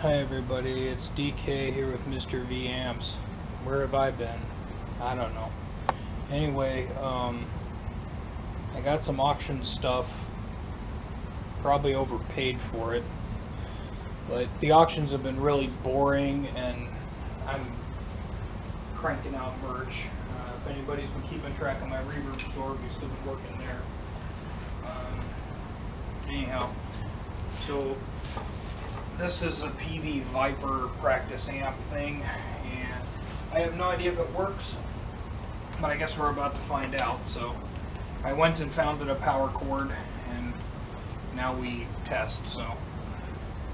Hi everybody, it's DK here with Mr. V Amps. Where have I been? I don't know. Anyway, um, I got some auction stuff. Probably overpaid for it. But the auctions have been really boring and I'm cranking out merch. Uh, if anybody's been keeping track of my reverb store, we've still been working there. Um, anyhow, so this is a Peavey Vypyr practice amp thing, and I have no idea if it works, but I guess we're about to find out. So I went and found it a power cord, and now we test. So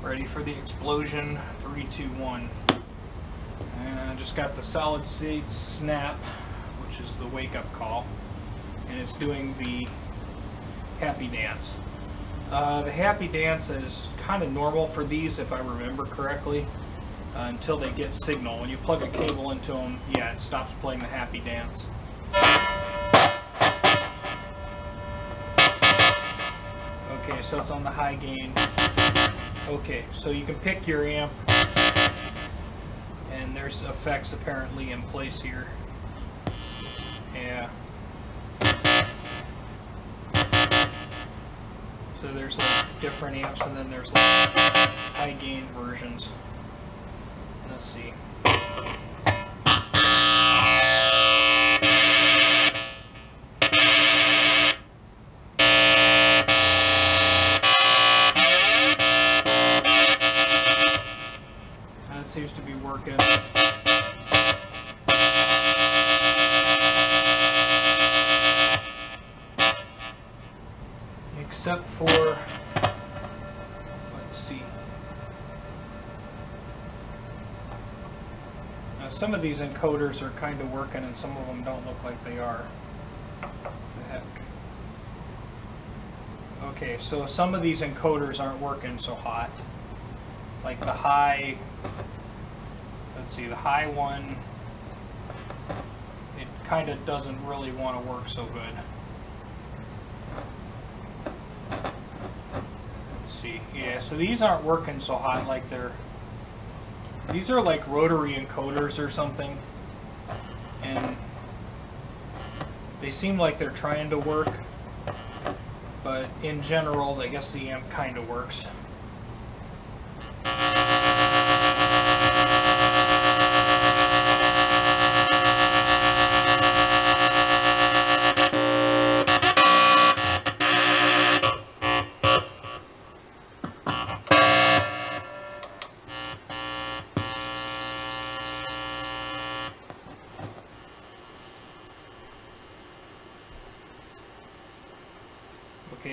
ready for the explosion, three, two, one. And I just got the solid state snap, which is the wake up call, and it's doing the happy dance. Uh, the happy dance is kind of normal for these if I remember correctly uh, until they get signal. When you plug a cable into them, yeah, it stops playing the happy dance. Okay, so it's on the high gain. Okay, so you can pick your amp and there's effects apparently in place here. Yeah. So there's like different amps and then there's like high gain versions. Let's see. That seems to be working. Except for let's see. Now some of these encoders are kind of working and some of them don't look like they are. The heck? Okay so some of these encoders aren't working so hot. Like the high let's see the high one it kind of doesn't really want to work so good see. Yeah, so these aren't working so hot like they're... These are like rotary encoders or something. And they seem like they're trying to work. But in general, I guess the amp kind of works.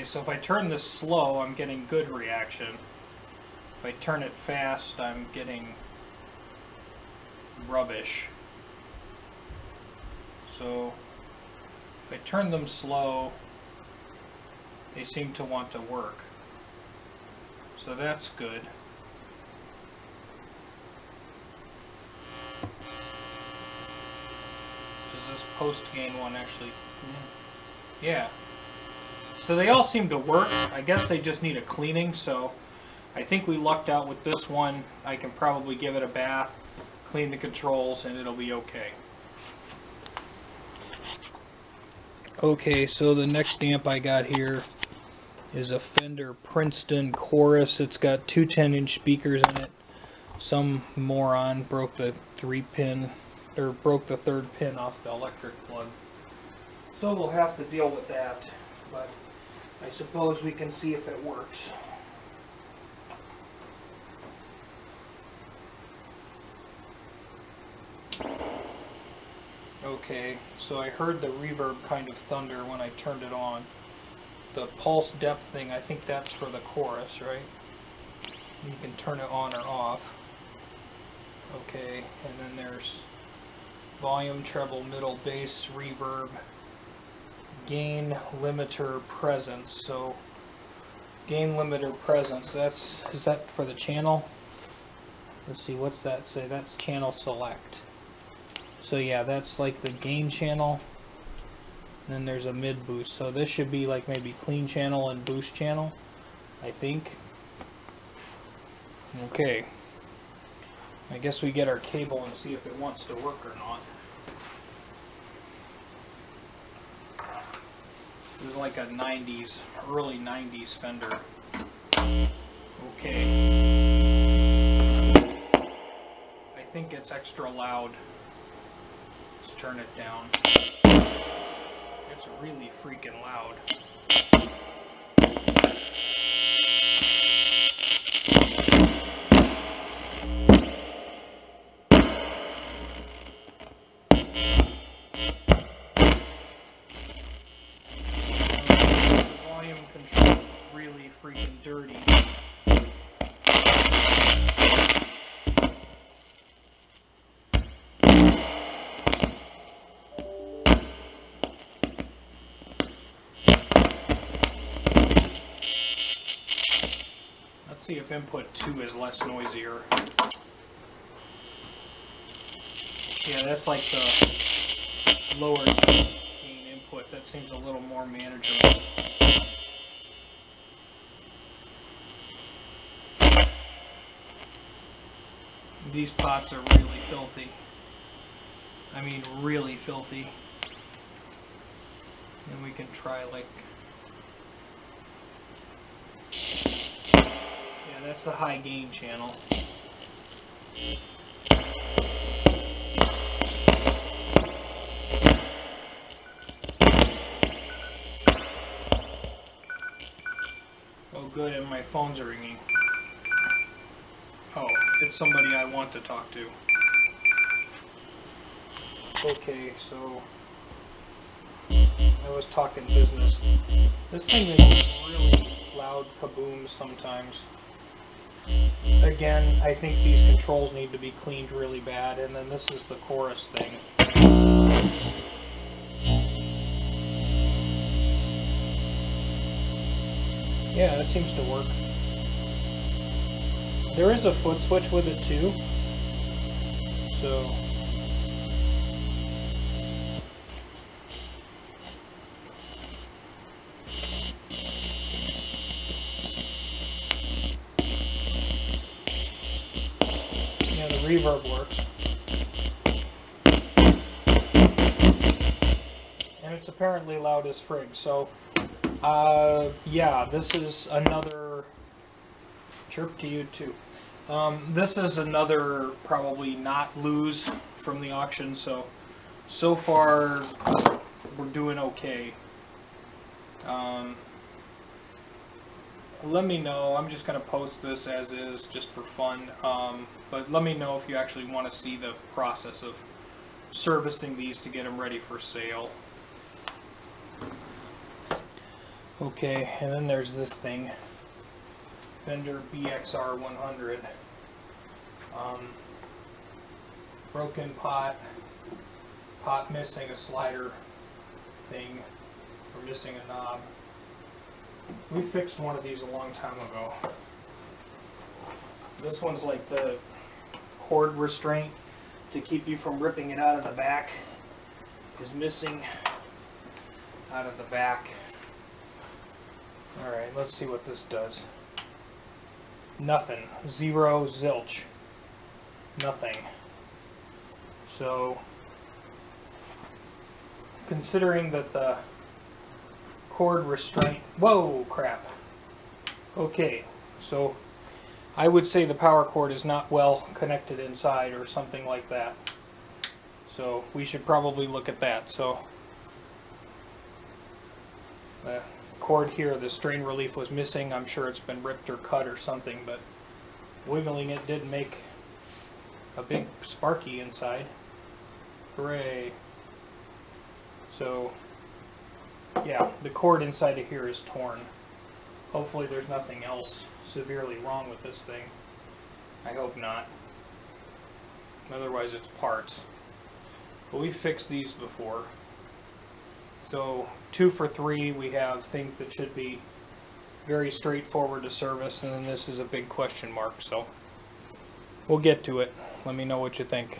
Okay, so if I turn this slow, I'm getting good reaction. If I turn it fast, I'm getting rubbish. So if I turn them slow, they seem to want to work. So that's good. Does this post gain one actually? Yeah. So they all seem to work. I guess they just need a cleaning, so I think we lucked out with this one. I can probably give it a bath, clean the controls, and it'll be okay. Okay, so the next amp I got here is a Fender Princeton Chorus. It's got two 10-inch speakers in it. Some moron broke the three pin, or broke the third pin off the electric plug. So we'll have to deal with that. But I suppose we can see if it works. Okay, so I heard the reverb kind of thunder when I turned it on. The pulse depth thing, I think that's for the chorus, right? You can turn it on or off. Okay, and then there's volume, treble, middle, bass, reverb, gain limiter presence. So gain limiter presence, that's, is that for the channel? Let's see, what's that say? That's channel select. So yeah, that's like the gain channel. And then there's a mid boost. So this should be like maybe clean channel and boost channel, I think. Okay. I guess we get our cable and see if it wants to work or not. This is like a 90s, early 90s Fender. Okay. I think it's extra loud. Let's turn it down. It's really freaking loud. See if input 2 is less noisier. Yeah, that's like the lower gain input. That seems a little more manageable. These pots are really filthy. I mean, really filthy. And we can try like that's the high gain channel. Oh good, and my phones are ringing. Oh, it's somebody I want to talk to. Okay, so I was talking business. This thing makes really loud kabooms sometimes. Again, I think these controls need to be cleaned really bad, and then this is the chorus thing. Yeah, that seems to work. There is a foot switch with it too. So reverb works. And it's apparently loud as frig, so uh, yeah, this is another chirp to you too. Um, this is another probably not lose from the auction, so so far we're doing okay. Um, let me know. I'm just going to post this as is, just for fun. Um, but let me know if you actually want to see the process of servicing these to get them ready for sale. Okay, and then there's this thing. Fender BXR 100. Um, broken pot, pot missing a slider thing, or missing a knob. We fixed one of these a long time ago. This one's like the cord restraint to keep you from ripping it out of the back is missing out of the back. Alright, let's see what this does. Nothing. Zero zilch. Nothing. So, considering that the cord restraint. Whoa, crap. Okay, so I would say the power cord is not well connected inside or something like that. So we should probably look at that. So the cord here, the strain relief was missing. I'm sure it's been ripped or cut or something, but wiggling it did make a big sparky inside. Hooray. So yeah, the cord inside of here is torn. Hopefully there's nothing else severely wrong with this thing. I hope not. Otherwise it's parts. But we've fixed these before. So two for three, we have things that should be very straightforward to service, and then this is a big question mark, so we'll get to it. Let me know what you think.